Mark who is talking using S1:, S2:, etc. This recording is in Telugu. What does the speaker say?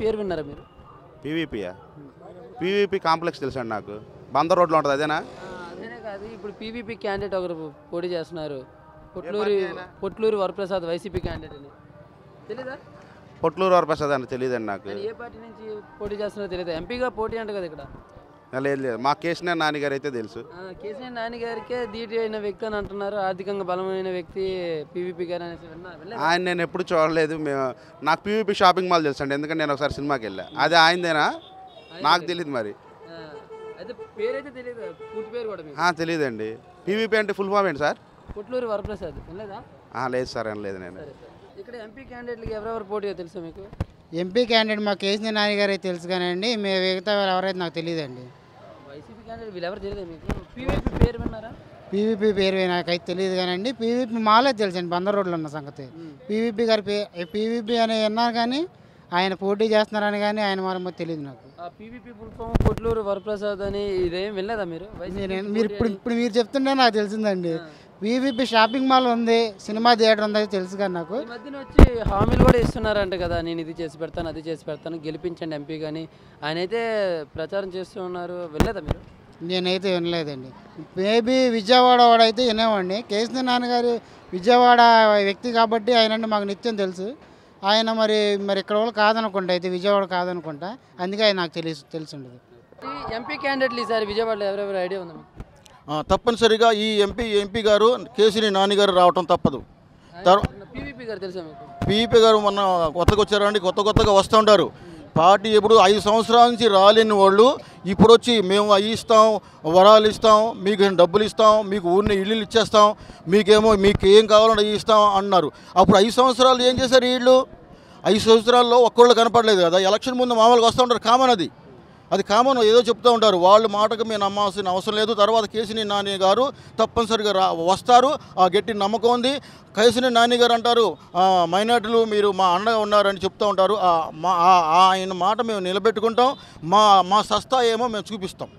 S1: పేరు విన్నారా మీరు? పీవీపీయా పీవీపీ కాంప్లెక్స్ తెలుసండి నాకు. బందర్ రోడ్లో ఉంటుంది అదేనా?
S2: అదేనే కాదు. ఇప్పుడు పీవీపీ క్యాండిడేట్ ఒకరు పోటీ చేస్తున్నారు. పొట్లూరి పొట్లూరి వరప్రసాద్ వైసీపీ క్యాండిడేట్ అని. తెలీదా?
S1: పొట్లూరు వరప్రసాద్ అని తెలియదండి నాకు.
S2: ఏ పార్టీ నుంచి పోటీ చేస్తున్నారో తెలియదు ఎంపీగా పోటీ అంట కదా ఇక్కడ.
S1: లేదు లేదు. మా కేసీఆర్ నాని గారు అయితే తెలుసు.
S2: ఆ, కేసీఆర్ నాని గారికే ధీటి అయిన వ్యక్తి అని అంటున్నారు. ఆర్థికంగా బలమైన వ్యక్తి పీవీపీ గారు అనేసి?
S1: ఆయన నేను ఎప్పుడు చూడలేదు. మేము నాకు పీవీపీ షాపింగ్ మాల్ తెలుసండి ఎందుకంటే నేను ఒకసారి సినిమాకి వెళ్ళా. అది ఆయనదేనా? నాకు తెలియదు మరి.
S2: ఆ, అయితే పేరైతే తెలియదు పూర్తి పేరు కూడా మీకు.
S1: ఆ, తెలియదండి పీవీపీ అంటే ఫుల్ ఫామ్ ఏంటి సార్?
S2: పొట్లూరి వరప్రసాద్.
S1: లేదు సార్ లేదు నేను.
S2: సరే సార్. ఇక్కడ ఎంపీ క్యాండిడేట్లకి ఎవరెవరు పోటీ తెలుసా మీకు?
S3: ఎంపీ క్యాండిడేట్ మా కేసీ నాని గారు అయితే తెలుసు కానండి మీ మిగతా ఎవరైతే నాకు తెలియదండి.
S2: వైసీపీ క్యాండిడేట్ వీళ్ళు ఎవరు తెలియదు మీకు? పీవీపీ పేరు విన్నారా?
S3: పీవీపీ పేరు నాకైతే తెలియదు కానండి. పీవీపీ మాలే తెలుసండి బందర్ రోడ్లో ఉన్న సంగతి. పీవీపీ గారి పీవీపీ అని విన్నారు కానీ ఆయన పోటీ చేస్తున్నారని కానీ ఆయన మరి తెలియదు నాకు.
S2: ఆ పీవీపీ పొట్లూరు వరప్రసాద్ అని ఇదేం వినలేదా మీరు?
S3: మీరు ఇప్పుడు ఇప్పుడు మీరు చెప్తుంటే నాకు తెలిసిందండి. పీవీపీ షాపింగ్ మాల్ ఉంది సినిమా థియేటర్ ఉంది అది తెలుసు కానీ నాకు.
S2: ఈ మధ్యన వచ్చి హామీలు కూడా ఇస్తున్నారంట కదా నేను ఇది చేసి పెడతాను అది చేసి పెడతాను గెలిపించండి ఎంపీ కానీ ఆయన అయితే ప్రచారం చేస్తూ ఉన్నారు వెళ్ళలేదా మీరు?
S3: నేనైతే వినలేదండి. మేబీ విజయవాడ వాడైతే వినేవాడిని. కేసీ నాన్నగారి విజయవాడ వ్యక్తి కాబట్టి ఆయన మాకు నిత్యం తెలుసు. ఆయన మరి మరి ఇక్కడ వాళ్ళు కాదనుకుంటా అయితే విజయవాడ కాదనుకుంటా. అందుకే ఆయన నాకు తెలిసి తెలిసి ఉండదు.
S2: ఎంపీ క్యాండిడేట్లు ఈసారి విజయవాడలో ఎవరెవరు ఐడియా ఉందా మీకు?
S4: తప్పనిసరిగా ఈ ఎంపీ ఎంపీ గారు కేసీని నాని గారు రావటం తప్పదు. తర్
S2: పీవీపీ గారు తెలుసా మీకు?
S4: పీపీ గారు మొన్న కొత్తగా వచ్చారండి కొత్త కొత్తగా వస్తూ ఉంటారు పార్టీ ఎప్పుడు ఐదు సంవత్సరాల నుంచి రాలేని వాళ్ళు ఇప్పుడు వచ్చి మేము అవి ఇస్తాం వరాలు ఇస్తాం మీకు డబ్బులు ఇస్తాం మీకు ఊరిని ఇల్లు ఇచ్చేస్తాం మీకేమో మీకు ఏం కావాలంటే అవి ఇస్తాం అన్నారు. అప్పుడు ఐదు సంవత్సరాలు ఏం చేశారు వీళ్ళు? ఐదు సంవత్సరాల్లో ఒక్కళ్ళు కనపడలేదు కదా ఎలక్షన్ ముందు మామూలుగా వస్తూ ఉంటారు కామన్ అది. అది కామన్ ఏదో చెప్తూ ఉంటారు. వాళ్ళ మాటకు మేము నమ్మాల్సిన అవసరం లేదు. తర్వాత కేసిని నాని గారు తప్పనిసరిగా రా వస్తారు. ఆ గట్టి నమ్మకం ఉంది. కేసిని నాని గారు అంటారు మైనార్టీలు మీరు మా అండగా ఉన్నారని చెప్తూ ఉంటారు. మా ఆయన మాట మేము నిలబెట్టుకుంటాం. మా మా సస్తా ఏమో మేము చూపిస్తాం.